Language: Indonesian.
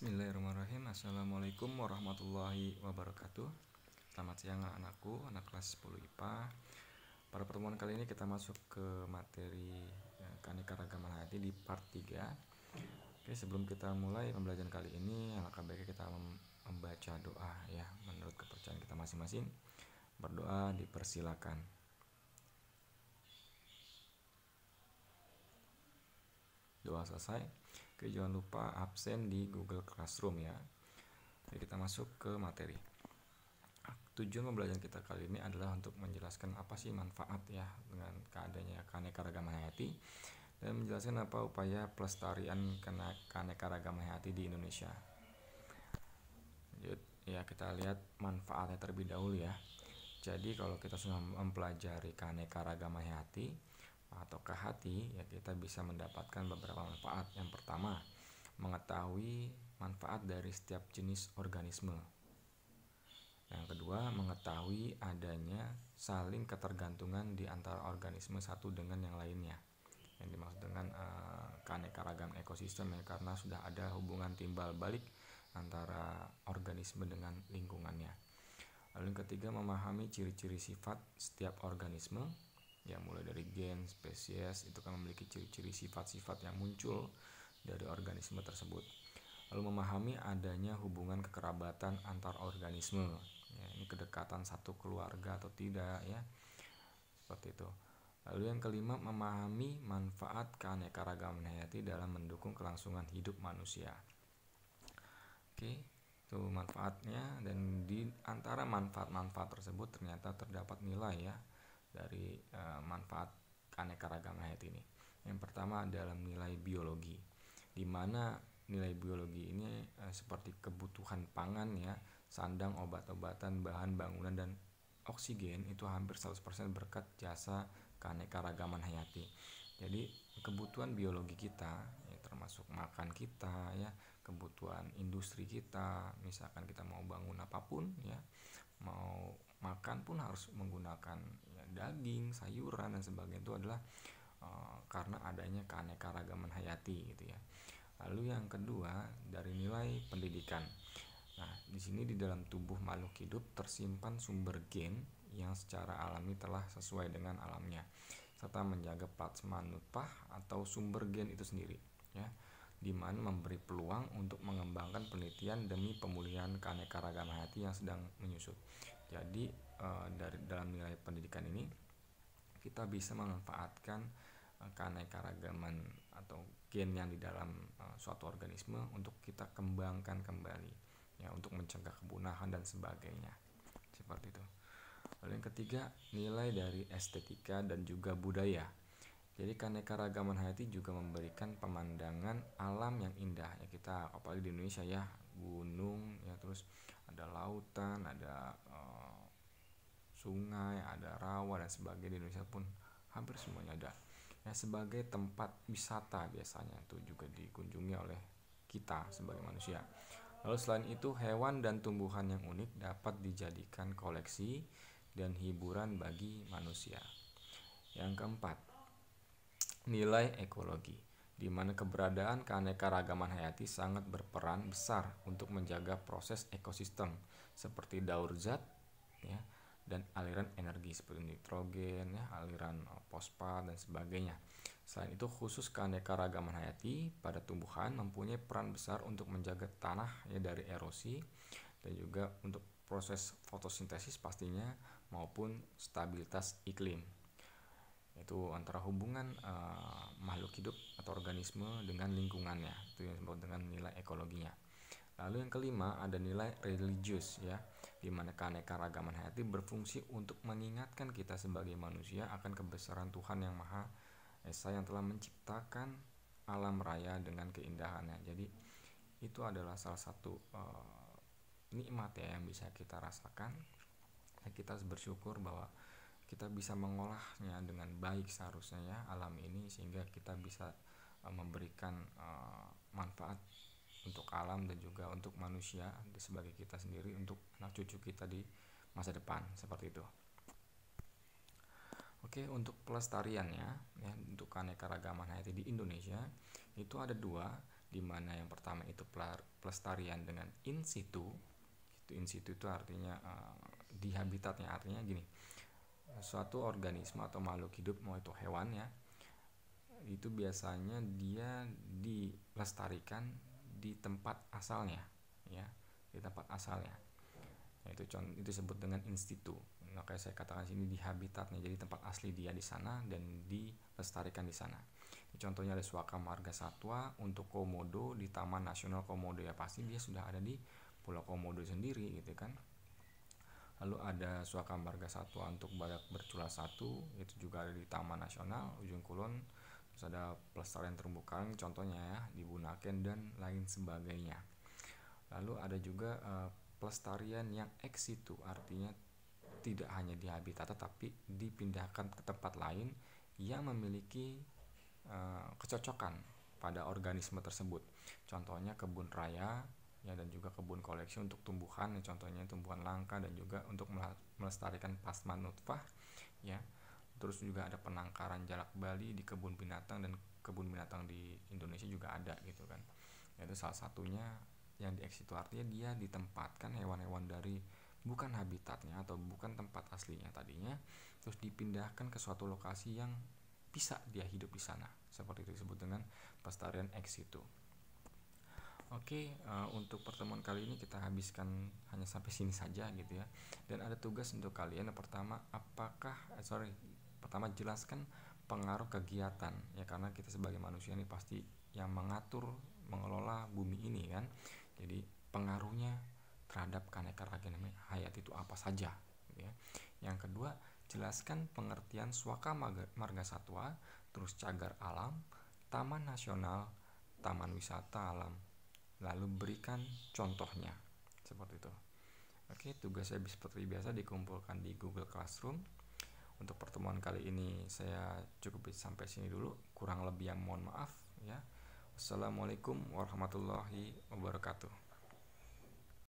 Bismillahirrahmanirrahim. Assalamualaikum warahmatullahi wabarakatuh. Selamat siang anak-anakku, anak kelas 10 IPA Pada pertemuan kali ini kita masuk ke materi ya, Keanekaragaman Hayati di part 3 Oke, sebelum kita mulai pembelajaran kali ini Alangkah baiknya kita membaca doa ya Menurut kepercayaan kita masing-masing. Berdoa dipersilakan Doa selesai Oke, jangan lupa absen di Google Classroom ya. Jadi kita masuk ke materi. Tujuan pembelajaran kita kali ini adalah untuk menjelaskan apa sih manfaat ya dengan keadaannya keanekaragaman hayati dan menjelaskan apa upaya pelestarian keanekaragaman hayati di Indonesia. Ya kita lihat manfaatnya terlebih dahulu ya. Jadi kalau kita sudah mempelajari keanekaragaman hayati, atau ke hati ya kita bisa mendapatkan beberapa manfaat. Yang pertama, mengetahui manfaat dari setiap jenis organisme. Yang kedua, mengetahui adanya saling ketergantungan di antara organisme satu dengan yang lainnya. Yang dimaksud dengan uh, keanekaragaman ekosistem ya karena sudah ada hubungan timbal balik antara organisme dengan lingkungannya. Lalu yang ketiga, memahami ciri-ciri sifat setiap organisme ya mulai dari gen, spesies itu kan memiliki ciri-ciri sifat-sifat yang muncul dari organisme tersebut. Lalu memahami adanya hubungan kekerabatan antar organisme. Ya, ini kedekatan satu keluarga atau tidak ya. Seperti itu. Lalu yang kelima memahami manfaat keanekaragaman hayati dalam mendukung kelangsungan hidup manusia. Oke, itu manfaatnya dan di antara manfaat-manfaat tersebut ternyata terdapat nilai ya dari uh, manfaat keanekaragaman hayati ini. Yang pertama dalam nilai biologi, di mana nilai biologi ini uh, seperti kebutuhan pangan ya, sandang, obat-obatan, bahan bangunan dan oksigen itu hampir 100% berkat jasa keanekaragaman hayati. Jadi kebutuhan biologi kita ya, termasuk makan kita ya, kebutuhan industri kita, misalkan kita mau bangun apa pun ya, mau makan pun harus menggunakan ya, daging, sayuran dan sebagainya itu adalah uh, karena adanya keanekaragaman hayati gitu ya. Lalu yang kedua dari nilai pendidikan. Nah, di sini di dalam tubuh makhluk hidup tersimpan sumber gen yang secara alami telah sesuai dengan alamnya serta menjaga plasma nutfah atau sumber gen itu sendiri ya di mana memberi peluang untuk mengembangkan penelitian demi pemulihan keanekaragaman hayati yang sedang menyusut. Jadi uh, dari dalam nilai pendidikan ini kita bisa memanfaatkan uh, keanekaragaman atau gen yang di dalam uh, suatu organisme untuk kita kembangkan kembali ya untuk mencegah kepunahan dan sebagainya. Seperti itu. Lalu yang ketiga, nilai dari estetika dan juga budaya. Jadi keanekaragaman hayati juga memberikan pemandangan alam yang indah ya. Kita apalagi di Indonesia ya. Gunung ya terus ada lautan ada uh, sungai ada rawa dan sebagainya. Di Indonesia pun hampir semuanya ada. Ya sebagai tempat wisata biasanya itu juga dikunjungi oleh kita sebagai manusia. Lalu selain itu hewan dan tumbuhan yang unik dapat dijadikan koleksi dan hiburan bagi manusia. Yang keempat nilai ekologi di mana keberadaan keanekaragaman hayati sangat berperan besar untuk menjaga proses ekosistem seperti daur zat ya dan aliran energi seperti nitrogen ya aliran eh, fosfat dan sebagainya. Selain itu khusus keanekaragaman hayati pada tumbuhan mempunyai peran besar untuk menjaga tanah ya dari erosi dan juga untuk proses fotosintesis pastinya maupun stabilitas iklim itu antara hubungan uh, makhluk hidup atau organisme dengan lingkungannya. Itu yang disebut dengan nilai ekologinya. Lalu yang kelima ada nilai religius ya. Di mana keanekaragaman hayati berfungsi untuk mengingatkan kita sebagai manusia akan kebesaran Tuhan yang Maha Esa yang telah menciptakan alam raya dengan keindahannya. Jadi itu adalah salah satu uh, nikmat ya yang bisa kita rasakan. Kita bersyukur bahwa kita bisa mengolahnya dengan baik seharusnya ya alam ini sehingga kita bisa uh, memberikan uh, manfaat untuk alam dan juga untuk manusia sebagai kita sendiri untuk anak cucu kita di masa depan seperti itu. Oke untuk pelestariannya ya untuk keanekaragaman hayati di Indonesia itu ada dua di mana yang pertama itu pelestarian dengan in situ itu in situ itu artinya uh, di habitatnya artinya gini suatu organisme atau makhluk hidup mau itu hewan ya itu biasanya dia dilestarikan di tempat asalnya ya di tempat asalnya. Itu itu disebut dengan institu. Nah kayak saya katakan sini di habitatnya jadi tempat asli dia di sana dan dilestarikan di sana. Contohnya ada suaka marga satwa untuk komodo di Taman Nasional Komodo. Ya pasti dia sudah ada di Pulau Komodo sendiri gitu kan lalu ada suaka marga satwa untuk badak bercula satu itu juga ada di Taman Nasional Ujung Kulon terus ada pelestarian terumbu karang contohnya ya di Bunaken dan lain sebagainya lalu ada juga uh, pelestarian yang ex situ artinya tidak hanya di habitat tetapi dipindahkan ke tempat lain yang memiliki uh, kecocokan pada organisme tersebut. Contohnya kebun raya ya dan juga kebun koleksi untuk tumbuhan ya, contohnya tumbuhan langka dan juga untuk melestarikan pasma nutfah ya. Terus juga ada penangkaran jalak Bali di kebun binatang dan kebun binatang di Indonesia juga ada gitu kan. Itu salah satunya yang di itu artinya dia ditempatkan hewan-hewan dari bukan habitatnya atau bukan tempat aslinya tadinya terus dipindahkan ke suatu lokasi yang bisa dia hidup di sana seperti itu disebut dengan pelestarian ex situ Oke, uh, untuk pertemuan kali ini kita habiskan hanya sampai sini saja gitu ya. Dan ada tugas untuk kalian. Yang pertama, apakah eh, sorry, pertama jelaskan pengaruh kegiatan ya karena kita sebagai manusia ini pasti yang mengatur mengelola bumi ini kan. Jadi pengaruhnya terhadap keanekaragaman hayat itu apa saja gitu ya. Yang kedua, jelaskan pengertian swaka marga satwa, terus cagar alam, taman nasional, taman wisata alam. Lalu berikan contohnya. Seperti itu. Oke, tugasnya seperti biasa dikumpulkan di Google Classroom. Untuk pertemuan kali ini saya cukup sampai sini dulu. Kurang lebih yang mohon maaf ya. Wassalamualaikum warahmatullahi wabarakatuh.